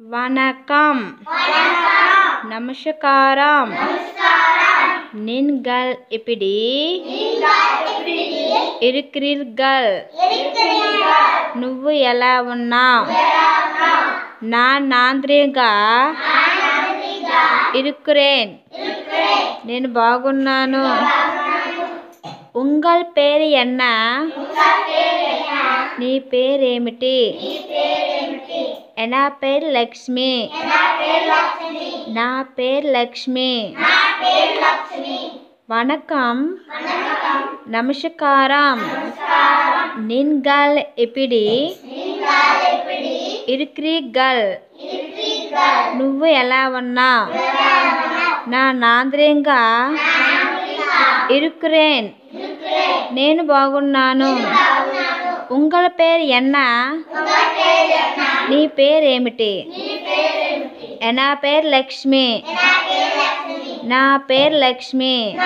வணக்கம் நமஸ்காரம் நீங்கள் எப்படி இருக்கிறீர்கள் నువ్వు ఎలా ఉన్నావు நான் నాంద్రిగా ఇరుక్కురేన్ నేను బాగున్నాను ఉంగల్ పేరు ఎన్న నీ పేరేమిటి నా పేరు లక్ష్మి నా పేరు లక్ష్మి వణకం నమస్కారం நீங்கள் எப்படி இருக்கிறீர்கள் నువ్వు ఎలా ఉన్నావు నా నాంద్రియంగా ఇరుక్కురేన్ నేను బాగున్నాను ఉంగల పేరు ఎన్న? నీ పేరేమిటి? నా పేరు లక్ష్మి. నా పేరు లక్ష్మి.